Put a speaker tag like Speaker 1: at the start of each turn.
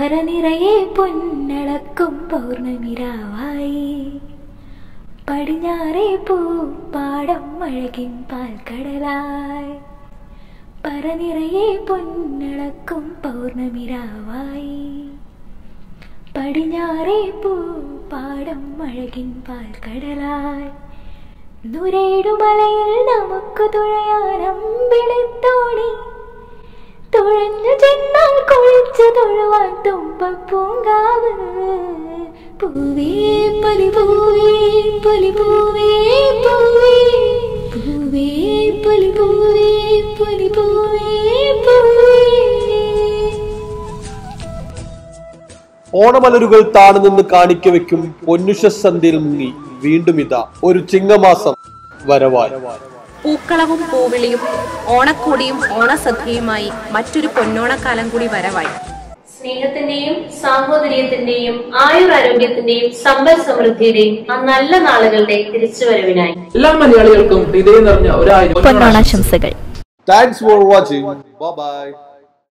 Speaker 1: പരനിറയെ പൊന്നളക്കും പൗർണമിരാവായി. പടിഞ്ഞാറേ പൂപ്പാടം അഴകിൻ പാൽക്കടലായി. പരനിറയെ പൊന്നളക്കും പൗർണമിരാവായി. പടിഞ്ഞാറേ പൂപ്പാടം അഴകിൻ പാൽക്കടലായി. നുരേടുമലയിൽ നമുക്ക് തുഴയാനം വിളിത്തോണി. തുഴഞ്ഞു ചെന്നാൽ കുളിച്ചു തൊഴുവാൻ തുമ്പപ്പൂങ്കാവ് പൂവേ പൊലി പൂവേ പൊലി പൂവേ പൂവേ. പൂവേ പൊലി പൂവേ പൊലി പൂവേ
Speaker 2: ഓണമലരുകൾ താണു നിന്ന് കാണിക്ക വെക്കും പൊന്നുഷ സന്ധ്യയിൽ മുങ്ങി. വീണ്ടും ഇതാ ഒരു ചിങ്ങമാസം വരവായി
Speaker 3: പൂക്കളവും പൂവിളിയും ഓണക്കോടിയും ഓണസദ്യയുമായി മറ്റൊരു പൊന്നോണക്കാലം കൂടി വരവായി.
Speaker 4: സ്നേഹത്തിന്റെയും സാഹോദര്യത്തിന്റെയും ആയുരാരോഗ്യത്തിന്റെയും സമ്പൽ സമൃദ്ധിയുടെയും ആ നല്ല നാളുകളുടെ തിരിച്ചുവരവിനായി.
Speaker 5: എല്ലാ മലയാളികൾക്കും ഹൃദയം നിറഞ്ഞ ഒരായിരം
Speaker 2: താങ്ക്സ് ഫോർ വാച്ചിങ് ബൈ